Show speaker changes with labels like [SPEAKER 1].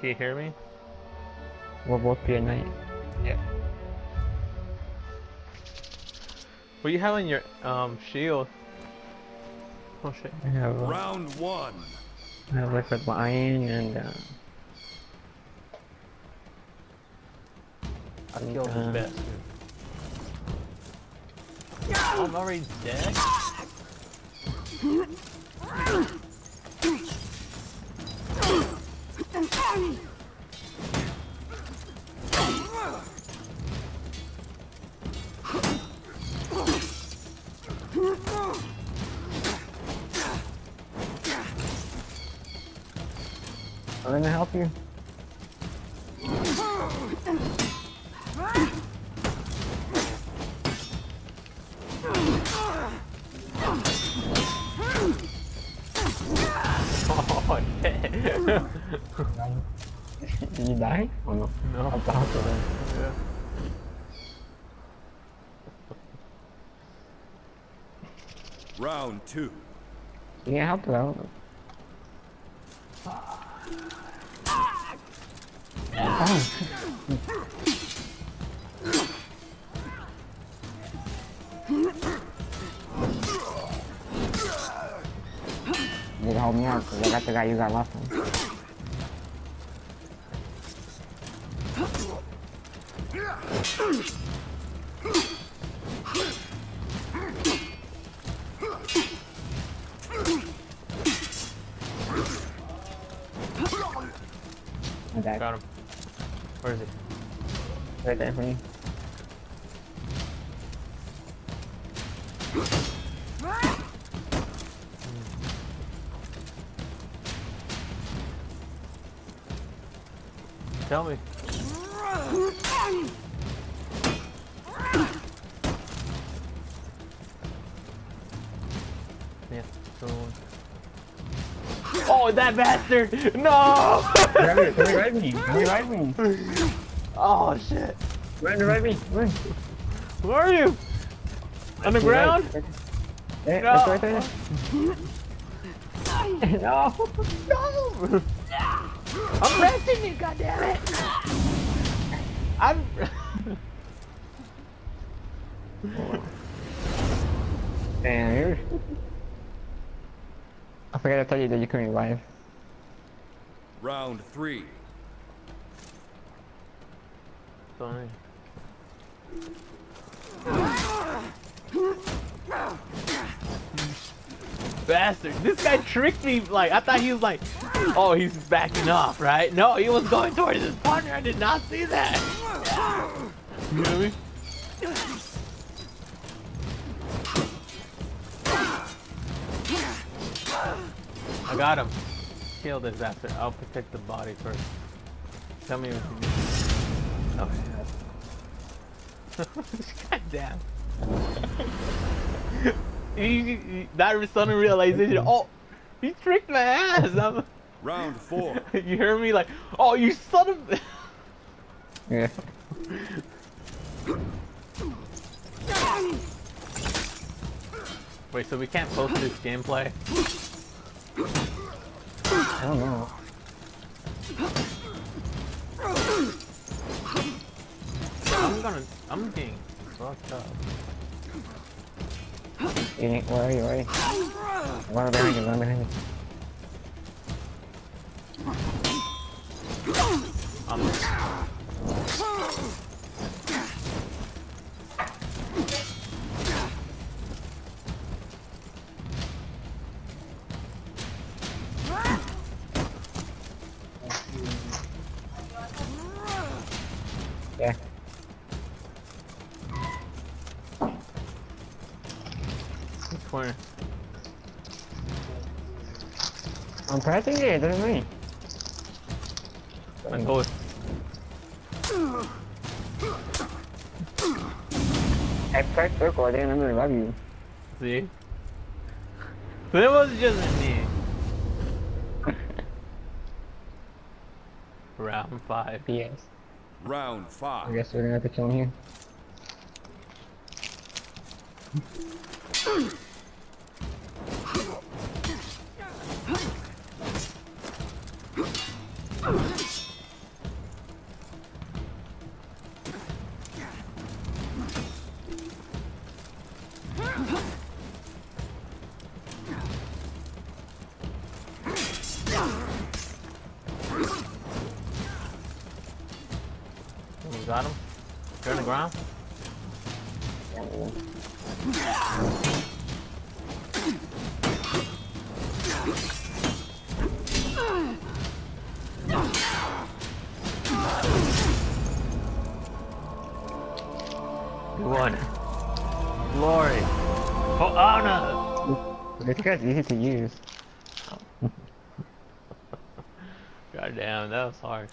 [SPEAKER 1] Can you hear me?
[SPEAKER 2] We'll both be at night.
[SPEAKER 1] Yeah. What you have on your um shield? Oh shit.
[SPEAKER 2] I have, uh,
[SPEAKER 3] Round one.
[SPEAKER 2] I have liquid iron and uh,
[SPEAKER 1] I killed
[SPEAKER 2] Uh.
[SPEAKER 1] this bastard. Oh, I'm already dead.
[SPEAKER 2] I'm gonna help you. Did you die? Oh no.
[SPEAKER 1] no.
[SPEAKER 2] I'm about to die.
[SPEAKER 1] Yeah.
[SPEAKER 3] Round two.
[SPEAKER 2] You can help it out. Oh. Help me out because I got the guy you got time. Back.
[SPEAKER 1] Got him. Where is he?
[SPEAKER 2] Right there for you.
[SPEAKER 1] Tell me. Yeah. So. Oh, that bastard! No!
[SPEAKER 2] Revive me, revive me, revive me.
[SPEAKER 1] oh shit!
[SPEAKER 2] Run, revive me, run.
[SPEAKER 1] Where are you? On the ground?
[SPEAKER 2] Yeah,
[SPEAKER 1] No.
[SPEAKER 2] that's right eh, there. no.
[SPEAKER 1] No! I'm resting you, goddammit! I'm.
[SPEAKER 2] Damn, you're... I forgot to tell you that you can revive.
[SPEAKER 3] Round three.
[SPEAKER 1] Sorry. Bastard! This guy tricked me. Like I thought he was like, oh, he's backing off, right? No, he was going towards his partner. I did not see that. You know me? I got him. Kill this bastard. I'll protect the body first. Tell me what you need. Oh shit. God damn. he, he, that sudden realization. Oh, he tricked my ass. I'm,
[SPEAKER 3] Round four.
[SPEAKER 1] you hear me? Like, oh, you son of.
[SPEAKER 2] Yeah.
[SPEAKER 1] Wait, so we can't post this gameplay?
[SPEAKER 2] I don't know.
[SPEAKER 1] I'm gonna. I'm getting fucked up.
[SPEAKER 2] You ain't, where are you, where are you? One behind you, one behind you.
[SPEAKER 1] I'm.
[SPEAKER 2] Yeah.
[SPEAKER 1] Corner?
[SPEAKER 2] I'm pressing it, doesn't mean.
[SPEAKER 1] I'm going.
[SPEAKER 2] I pressed circle, I didn't remember to revive you.
[SPEAKER 1] See? But it was just me. Round five.
[SPEAKER 2] Yes.
[SPEAKER 3] Round five.
[SPEAKER 2] I guess we're gonna have to kill him here.
[SPEAKER 1] You got him? They're the ground? Won. Glory. For honor.
[SPEAKER 2] This guy's easy to use.
[SPEAKER 1] God damn, that was hard.